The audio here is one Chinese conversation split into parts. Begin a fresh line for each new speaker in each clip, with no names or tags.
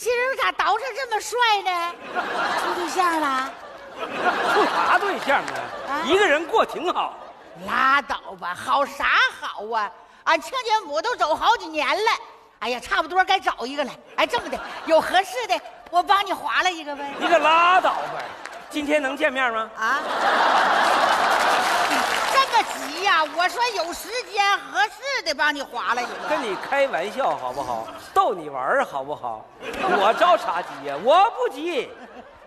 今儿咋捯饬这么帅呢？处对象了？
处啥对象啊？
啊
一个人过挺好。
拉倒吧，好啥好啊？俺亲家母都走好几年了，哎呀，差不多该找一个了。哎，这么的，有合适的，我帮你划拉一个呗。
你可拉倒吧！今天能见面吗？
啊？急呀、我说有时间合适的帮你划拉一个。
跟你开玩笑好不好？逗你玩儿好不好？我着啥急呀？我不急，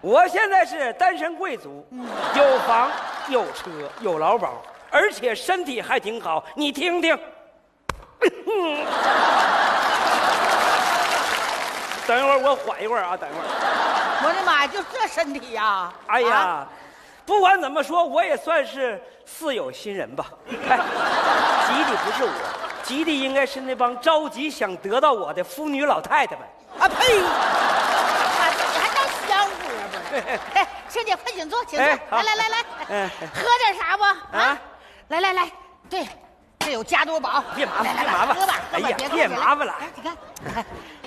我现在是单身贵族，有房有车有劳保，而且身体还挺好。你听听。等一会儿我缓一会儿啊，等一会儿。
我的妈呀，就这身体呀、
哎呀，
啊
不管怎么说，我也算是似有新人吧。哎，急的不是我，急的应该是那帮着急想得到我的妇女老太太们。
啊呸！啊，你还当香饽饽？哎，亲姐，快请坐，请坐。
哎
来来来来，
哎
喝点啥不？啊
啊，
来来来，对，这有加多宝。
别麻烦别麻烦
喝吧，喝吧
哎呀
别
别麻烦了
哎你看，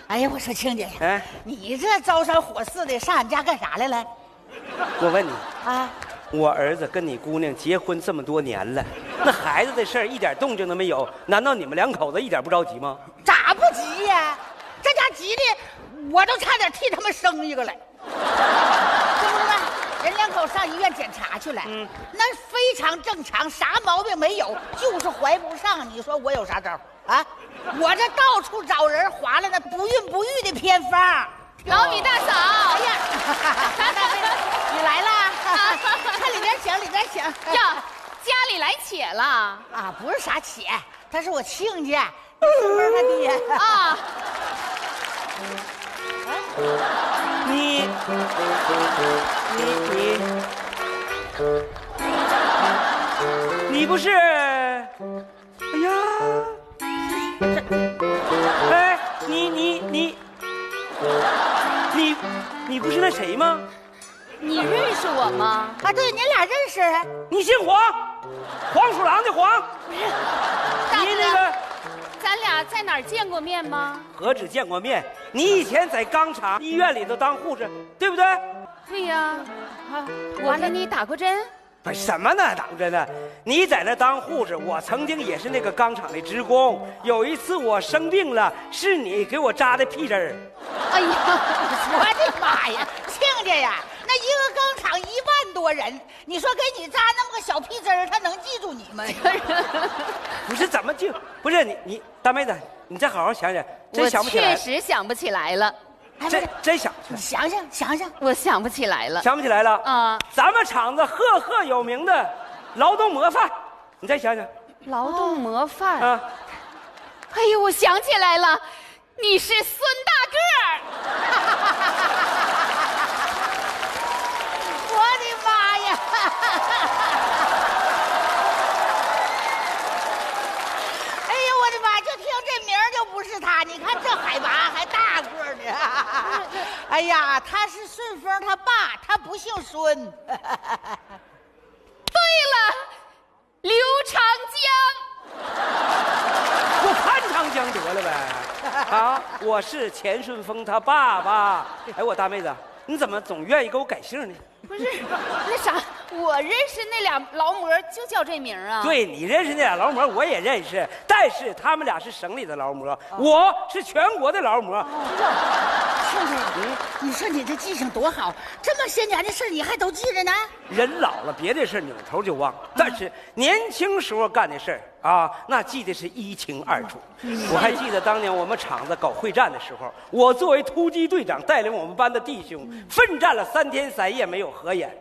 哎呀，我说青姐，
哎
你这招三火四的上俺家干啥来了？
我问你，
啊，
我儿子跟你姑娘结婚这么多年了，那孩子的事儿一点动静都没有，难道你们两口子一点不着急吗？
咋不急呀？这家急的，我都差点替他们生一个来。这不是吗？人两口上医院检查去了，
嗯
那非常正常，啥毛病没有，就是怀不上。你说我有啥招儿啊？我这到处找人划拉那不孕不育的偏方。
老米大嫂，
哎呀，你来啦！快里边
呀，家里来且了
啊，不是啥且，他是我亲家，顺门他爹。
啊！
你，你你，你不是？哎呀，哎，你你你，你你不是那谁吗？
你认识我吗？
啊，对，你俩认识？
你姓黄，黄鼠狼的黄。
大
你那，个
咱俩在哪儿见过面吗？
何止见过面？你以前在钢厂医院里头当护士，对不对？
对呀，啊，我给你打过针。
不是什么呢，打过针呢？你在那当护士，我曾经也是那个钢厂的职工。有一次我生病了，是你给我扎的屁针儿。
哎呀，
我的妈呀，亲家呀，那一个钢厂一万多人，你说给你扎那么个小屁针儿，他能记住你吗？
不是怎么记不是你你大妹子，你再好好想想，真
我
想不起来
确，实想不起来了，
真真想不起来，
你想想想想，
我想不起来了。
想不起来了
啊
咱们厂子赫赫有名的劳动模范，你再想想
劳动模范。
啊，
哎呦，我想起来了，你是孙大个儿。
我的妈呀！哎呀，我的妈！就听这名儿就不是他，你看这海拔还大个儿呢。哎呀，他是顺丰他爸，他不姓孙。
对了，刘长江。
我潘长江得了呗。啊，我是钱顺丰他爸爸。哎，我大妹子，你怎么总愿意给我改姓呢？
不是，那啥，我认识那俩劳模就叫这名啊。，
对你认识那俩劳模，我也认识，但是他们俩是省里的劳模，我是全国的劳模。
亲家，你说你这记性多好，这么些年的事儿你还都记着呢？
人老了，别的事儿扭头就忘，但是年轻时候干的事儿啊，那记得是一清二楚。我还记得当年我们厂子搞会战的时候，我作为突击队长，带领我们班的弟兄奋战了三天三夜，没有合眼。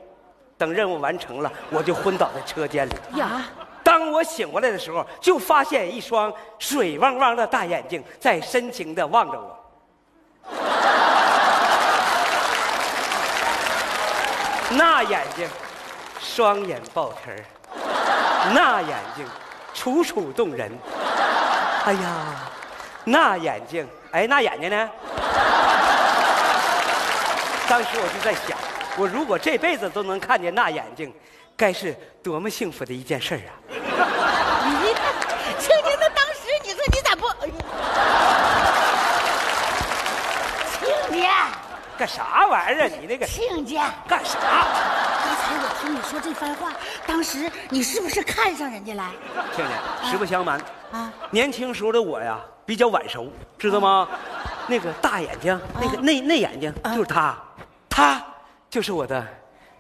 等任务完成了，我就昏倒在车间里。
呀，
当我醒过来的时候，就发现一双水汪汪的大眼睛在深情地望着我。那眼睛，双眼爆皮儿，那眼睛，楚楚动人。哎呀，那眼睛，哎，那眼睛呢？当时我就在想，我如果这辈子都能看见那眼睛，该是多么幸福的一件事儿啊！
你亲家，那当时你说你咋不？哎呀亲家，
干啥玩意儿啊？你那个
亲家，
干啥？
刚才我听你说这番话，当时你是不是看上人家了？
听听，实不相瞒，
啊，
年轻时候的我呀，比较晚熟，知道吗？那个大眼睛，那个那那眼睛，就是他，他就是我的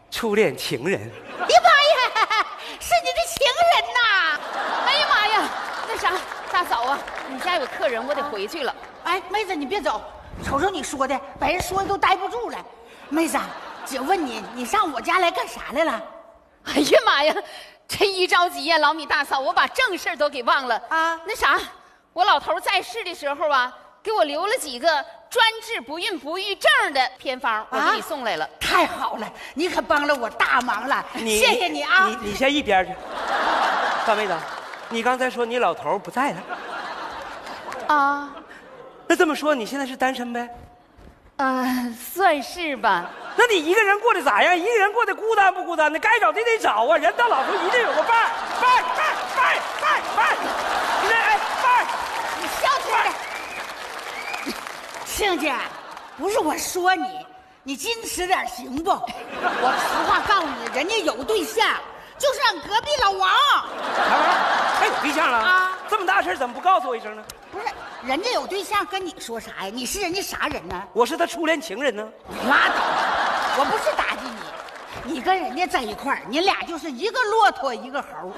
初恋情人。
哎呀妈呀，是你的情人呐！
哎呀妈呀，那啥，大嫂啊，你家有客人，我得回去了。
哎，妹子你别走，瞅瞅你说的，把人说的都待不住了。妹子，姐问你，你上我家来干啥来了？
哎呀妈呀，这一着急呀，老米大嫂，我把正事儿都给忘了
啊
那啥，我老头在世的时候啊，给我留了几个专治不孕不育症的偏方，我给你送来了。
太好了，你可帮了我大忙了，谢谢你啊！
你你先一边去。大妹子，你刚才说你老头不在了，
啊，
那这么说你现在是单身呗？
呃，算是吧。
那你一个人过得咋样？一个人过得孤单不孤单？你该找的得找啊！人到老头一定有个伴儿，伴儿伴儿伴儿伴儿伴儿。你这哎伴儿，
你消停点。亲家，不是我说你，你矜持点行不？我实话告诉你，人家有对象，就是俺隔壁老王。
啥玩意儿？还有对象了？
啊
这么大事怎么不告诉我一声呢？
不是，人家有对象，跟你说啥呀？你是人家啥人呢？
我是他初恋情人呢。
你拉倒！我不是打击你，你跟人家在一块儿，你俩就是一个骆驼一个猴，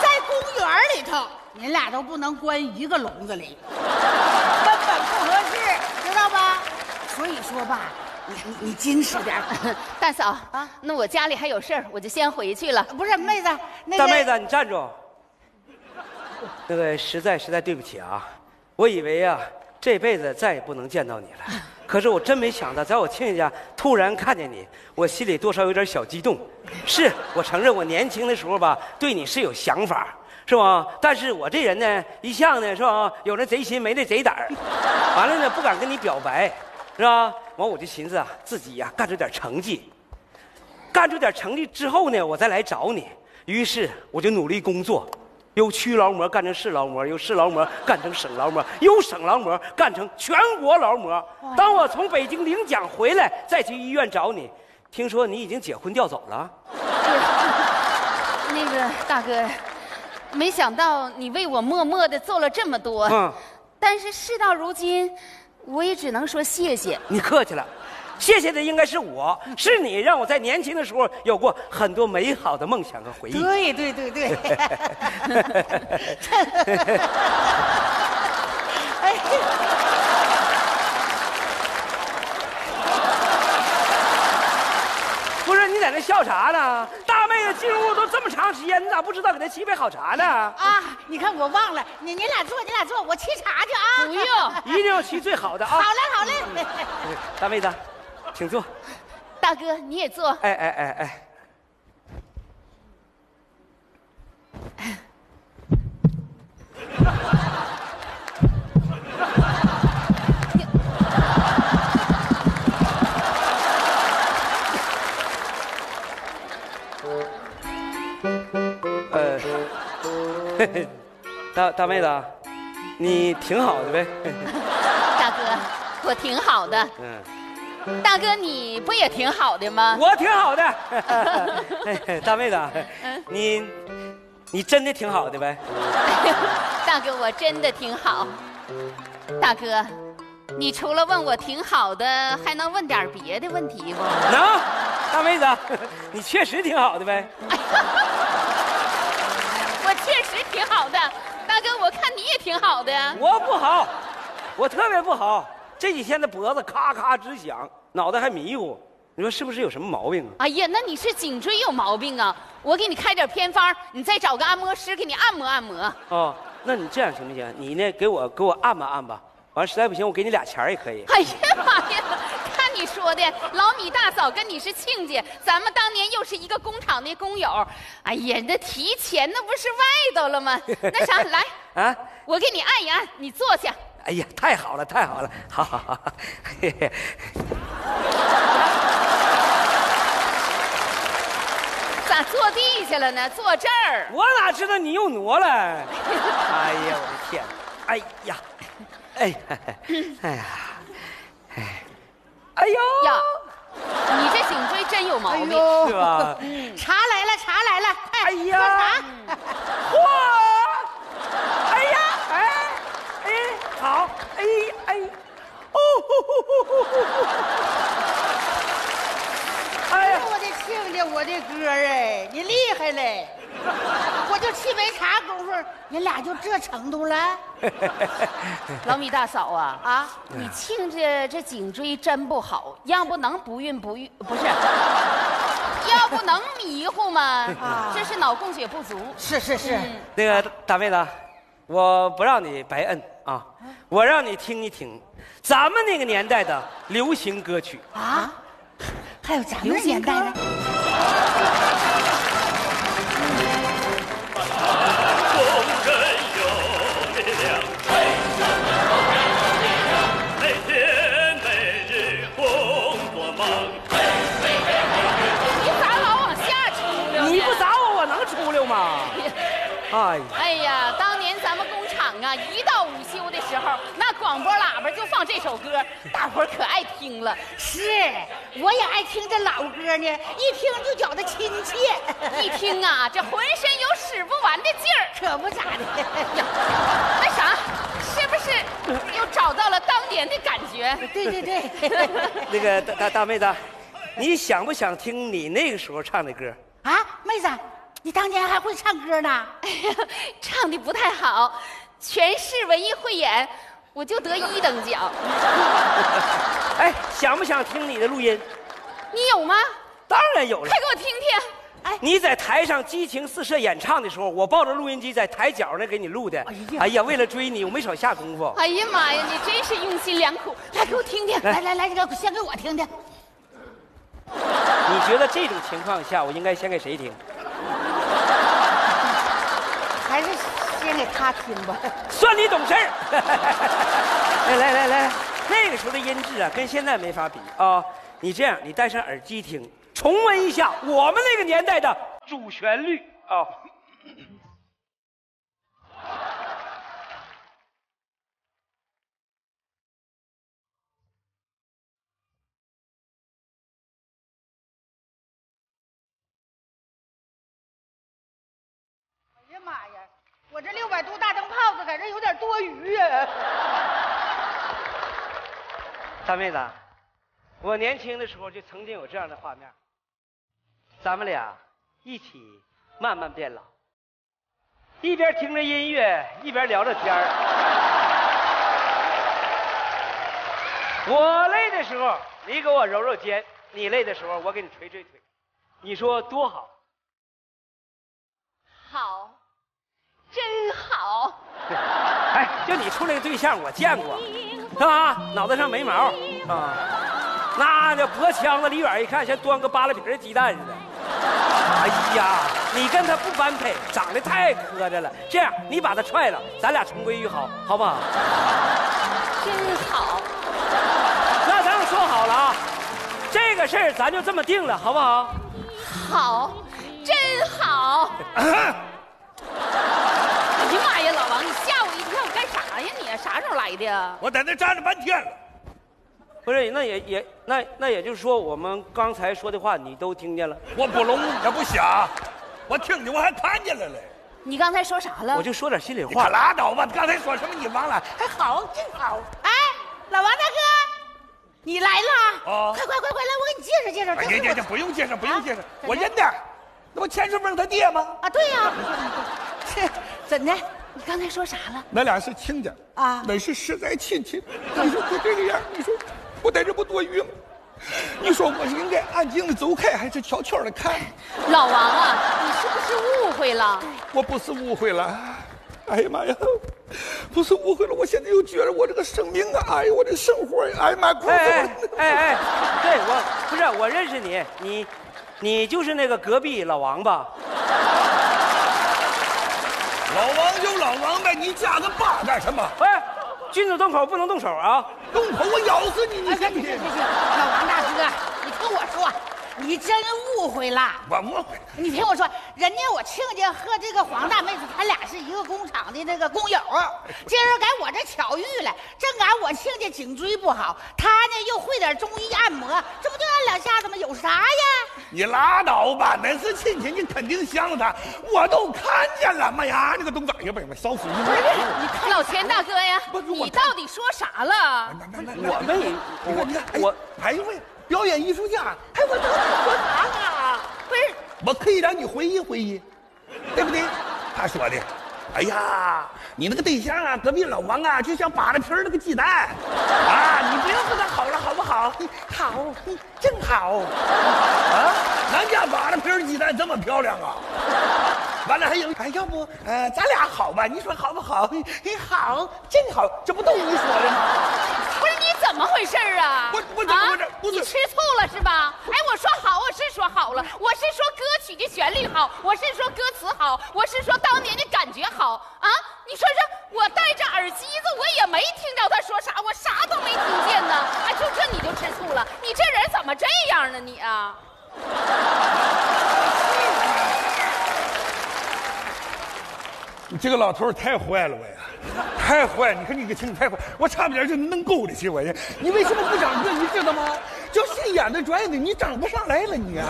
在公园里头，你俩都不能关一个笼子里，根本不合适，知道吧？所以说吧，你你你矜持点。
大嫂
啊
啊，那我家里还有事儿，我就先回去了。
不是妹子，那个
大妹子，你站住！那个实在实在对不起啊，我以为啊这辈子再也不能见到你了，可是我真没想到，在我亲家突然看见你，我心里多少有点小激动。是我承认，我年轻的时候吧，对你是有想法，是吧？但是我这人呢，一向呢是吧，有那贼心没那贼胆儿，完了呢不敢跟你表白，是吧？完我就寻思啊，自己呀、干出点成绩，干出点成绩之后呢，我再来找你。于是我就努力工作，由区劳模干成市劳模，由市劳模干成省劳模，由省劳模干成全国劳模。当我从北京领奖回来，再去医院找你，听说你已经结婚调走了。
那个大哥，没想到你为我默默的做了这么多，
嗯，
但是事到如今，我也只能说谢谢。
你客气了。谢谢的应该是我，是你让我在年轻的时候有过很多美好的梦想和回忆。
对对对对。哎，
不是你在那笑啥呢？大妹子进屋都这么长时间，你咋不知道给她沏杯好茶呢？
啊，你看我忘了，你你俩坐，你俩坐，我沏茶去啊。
不用，
一定要沏最好的啊！
好嘞好嘞。
大妹子，请坐。
大哥你也坐。
哎哎哎哎，大大妹子，你挺好的呗。
大哥，我挺好的。
嗯，
大哥你不也挺好的吗？
我挺好的。哎大妹子，你你真的挺好的呗？
大哥我真的挺好。大哥，你除了问我挺好的，还能问点别的问题不？
能，大妹子，你确实挺好的呗？
我确实挺好的。大哥，我看你也挺好的。
我不好，我特别不好。这几天的脖子咔咔直响，脑袋还迷糊，你说是不是有什么毛病啊？
哎呀，那你是颈椎有毛病啊！我给你开点偏方，你再找个按摩师给你按摩按摩。
哦，那你这样行不行？你呢，给我给我按吧按吧，完实在不行，我给你俩钱儿也可以。
哎呀妈呀！说的，老米大嫂跟你是亲家，咱们当年又是一个工厂的工友。哎呀，那提前那不是外头了吗？那啥，来，
啊，
我给你按一按，你坐下。
哎呀，太好了太好了，好好好，嘿嘿，
咋坐地下了呢？坐这儿。
我哪知道你又挪了？哎呀，我的天！哎呀，哎，哎呀，哎呦！呀，你这颈椎真
有毛病，
是吧？
茶来了，茶来了，
哎，
喝茶？
嚯！哎呀，哎，哎，好，哎哎，哦，哎呀，
我的亲家，我的哥哎，你厉害嘞！我就沏杯茶功夫，你俩就这程度了
老米大嫂啊
啊？
你亲家这颈椎真不好，要不能不孕不育，不是，要不能迷糊吗？
啊
这是脑供血不足。
是是是，
那个大妹子，我不让你白摁啊，我让你听一听咱们那个年代的流行歌曲。
啊，还有咱们那年代的，
哎呀，
哎呀，当年咱们工厂啊，一到午休的时候，那广播喇叭就放这首歌，大伙儿可爱听了。
是，我也爱听这老歌呢，一听就觉得亲切，
一听啊，这浑身有使不完的劲儿。
可不咋的。
呀，那啥，是不是又找到了当年的感觉？
对对对，
那个大大大妹子，你想不想听你那个时候唱的歌？
啊，妹子，你当年还会唱歌呢？
哎呀，唱的不太好，全市文艺汇演，我就得一等奖。
哎，想不想听你的录音？
你有吗？
当然有了
快。给我听听。
哎，
你在台上激情四射演唱的时候，我抱着录音机在台角那给你录的。
哎呀
哎呀，为了追你，我没少下功夫。
哎呀妈呀，你真是用心良苦，来给我听听。
来来来，这个先给我听听。
你觉得这种情况下，我应该先给谁听？
还是先给他听吧。
算你懂事儿。来来来来，那个时候的音质啊，跟现在没法比啊。你这样，你戴上耳机听，重温一下我们那个年代的主旋律啊。
哎呀妈呀，我这六百度大灯泡子在这有点多余呀、
大妹子，我年轻的时候就曾经有这样的画面，咱们俩一起慢慢变老，一边听着音乐，一边聊着天儿。我累的时候，你给我揉揉肩；你累的时候，我给你捶捶腿。你说多好？
好，真好。
哎，就你处那个对象，我见过，是吧？脑袋上没毛啊，那这脖腔子离远一看，像端个扒拉皮的鸡蛋似的。哎呀，你跟他不般配，长得太磕碜了。这样，你把他踹了，咱俩重归于好，好不好？
真好，
那咱们说好了啊，这个事儿咱就这么定了，好不好？
好，真好！哎呀妈呀，老王，你吓我一跳，干啥呀你？
我在那站了半天了，
不是，那也也那那也就是说，我们刚才说的话你都听见了，
我不聋也不瞎，我听见我还看见了嘞。
你刚才说啥了
我？就说点心里话。
拉倒吧，刚才说什么你忘了？
还好，真好。哎，老王大哥，你来了！
啊
快快快快来，我给你介绍介绍。
哎呀呀不用介绍，不用介绍
啊，
我认得，那不钱顺风他爹吗？
啊，对呀、是怎的？
你刚才说啥了？
那俩是亲家
啊
那是实在亲戚。你说就这个样，你说我在这不多余吗？你说我是应该安静的走开，还是悄悄的看？
老王啊，你是不是误会了？
我不是误会了，哎呀妈呀，不是误会了，我现在又觉得我这个生命啊，哎呀，我这个生活呀，哎呀妈，苦
哎哎
死我了！
哎哎，对我不是我认识你，你你就是那个隔壁老王吧？
老王就老王呗，你加个爸干什么？
哎，君子动口不能动手啊！
动口我咬死你，你
哎，
信不信
行行行？行，老王大哥，你听我说，你你真误会了。
我误会。
你听我说，人家我亲家和这个黄大妹子，他俩是一个工厂的那个工友。今儿赶我这巧遇了，正赶我亲家颈椎不好，他呢又会点中医按摩，这不就按两下子吗？有啥呀？
你拉倒吧，那是亲戚，你肯定想他，我都看见了。妈呀，那个东哎呀，不是烧死你！
你看老钱大哥呀，你到底说啥了？
我没，
你看，你看，哎
我
哎呦喂，表演艺术家，哎，我到底说啥了？
不是，
我可以让你回忆回忆，对不对？他说的，哎呀，你那个对象啊，隔壁老王啊，就像扒了皮儿那个鸡蛋啊，你不要跟他好了，好不好？好，真好啊！咱家扒了皮儿鸡蛋这么漂亮啊！完了还有，哎，要不，呃，咱俩好吧？你说好不好？好，真好，这不都你说的吗？
怎么回事啊？
我我怎么回事
啊
不是
你吃醋了是吧？哎，我说好，我是说好了，我是说歌曲的旋律好，我是说歌词好，我是说当年的感觉好啊！你说这我戴着耳机子，我也没听着他说啥，我啥都没听见呢。哎，就这你就吃醋了？你这人怎么这样呢你啊？
你这个老头儿太坏了，我呀，太坏！你看你个亲太坏，我差不点就弄沟里去我呀。你为什么不长个？你知道吗？叫心眼子专业的，你长不上来了你啊！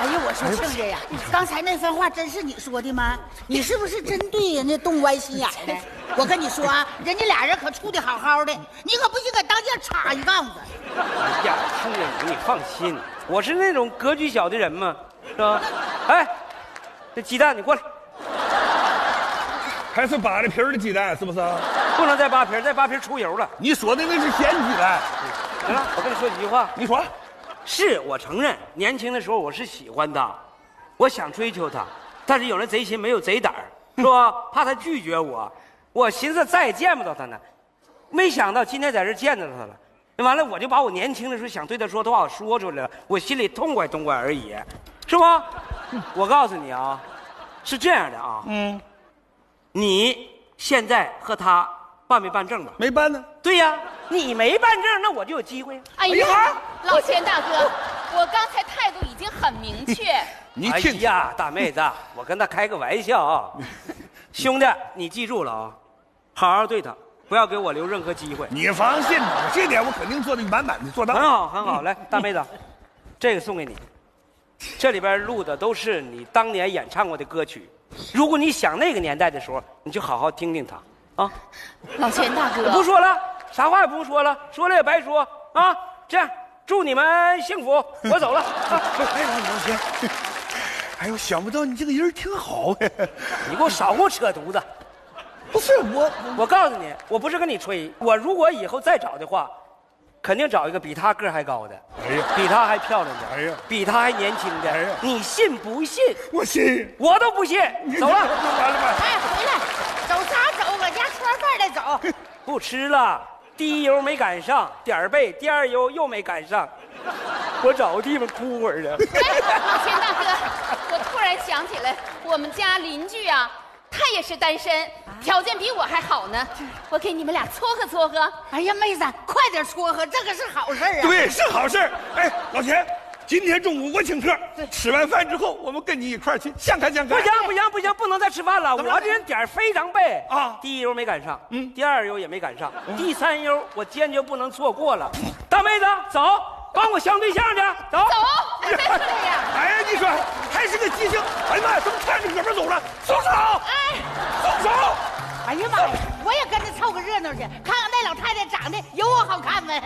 哎呀，我说亲家呀，刚才那番话真是你说的吗？你是不是真对人家动歪心眼的？我跟你说啊，人家俩人可处的好好的，你可不许搁当间插一杠子。
哎呀，亲家你你放心，我是那种格局小的人嘛，是吧？哎，这鸡蛋你过来，
还是扒了皮儿的鸡蛋，是不是？
不能再扒皮儿，再扒皮儿出油了。
你说的那是咸鸡蛋。
行了，我跟你说几句话。
你说，
是我承认，年轻的时候我是喜欢他，我想追求他，但是有了贼心没有贼胆儿，是吧？怕他拒绝我，我寻思再也见不到他呢，没想到今天在这儿见到他了。完了，我就把我年轻的时候想对他说的话我说出来了，我心里痛快痛快而已，是吧？我告诉你啊，是这样的啊，
嗯，
你现在和他办没办证吧？
没办呢。
对呀，你没办证，那我就有机会。
哎
哎呀
呀，老钱大哥，我刚才态度已经很明确。
哎
你听，
呀，大妹子，我跟他开个玩笑啊，兄弟，你记住了啊，好好对他，不要给我留任何机会。
你放心吧，这点我肯定做的满满的做到。
很好，很好，来，大妹子，这个送给你，这里边录的都是你当年演唱过的歌曲。如果你想那个年代的时候，你就好好听听他，啊，
老钱大哥，
不说了，啥话也不用说了，说了也白说啊。这样，祝你们幸福，我走了。啊
哎呀，老钱！哎呦，想不到你这个人挺好。
你给我少给我扯犊子。
不是我，
我告诉你，我不是跟你吹，我如果以后再找的话，肯定找一个比他个儿还高的，
哎呀，
比他还漂亮的，
哎呀
比他还年轻的。
哎呀
你信不信？
我信。
我都不信。走了，
完了吧？
哎，回来，走啥走？搁家吃完饭再走。
不吃了。第一油没赶上，点儿背；第二油又没赶上，我找个地方哭会儿去。
哎，老钱大哥，我突然想起来，我们家邻居啊，他也是单身，条件比我还好呢。我给你们俩撮合撮合。
哎呀，妹子，快点撮合，这个是好事啊。
对，是好事。哎，老钱，今天中午我请客，吃完饭之后我们跟你一块儿去相看相看。
不行不行不行，不能再吃饭了。我这人点儿非常背
啊
第一油没赶上，
嗯
嗯，第二油也没赶上，第三油我坚决不能错过了。大妹子，走，帮我相对象去，走。
走，哎，
呀，你说还是个急性。哎呀妈呀，怎么看着哥们走了？松手！
哎，
松手！
哎呀妈呀，我也跟着凑个热闹去，看看那老太太长得有我好看没。